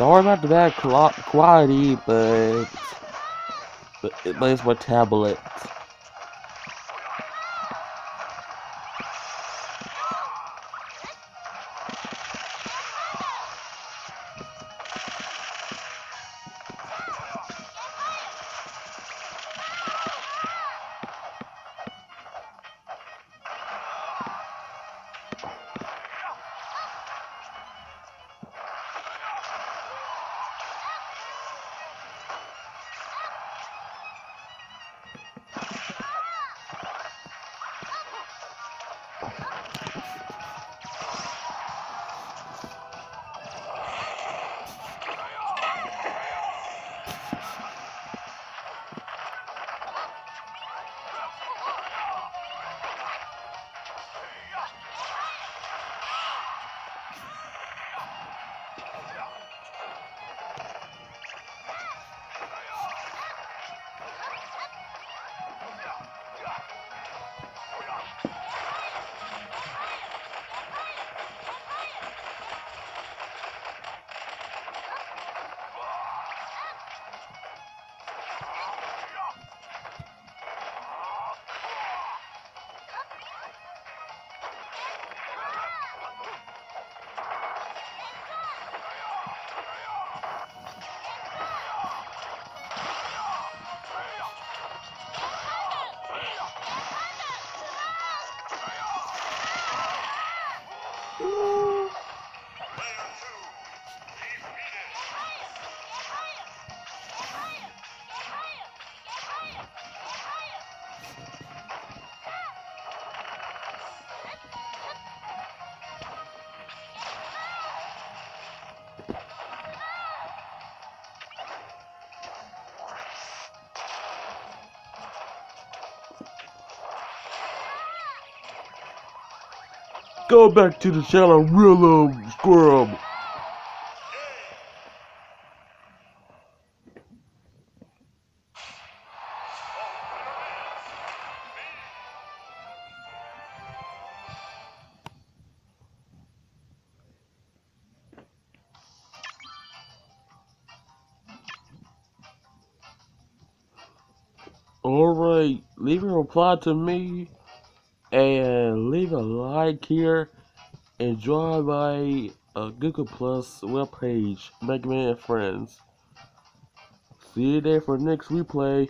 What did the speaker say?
Sorry about the bad quality, but but, but it's my tablet. Bam! Go back to the shallow willow scrub. Alright, leave a reply to me and leave a like here and join my uh, Google Plus webpage, Mega Man Friends. See you there for next replay.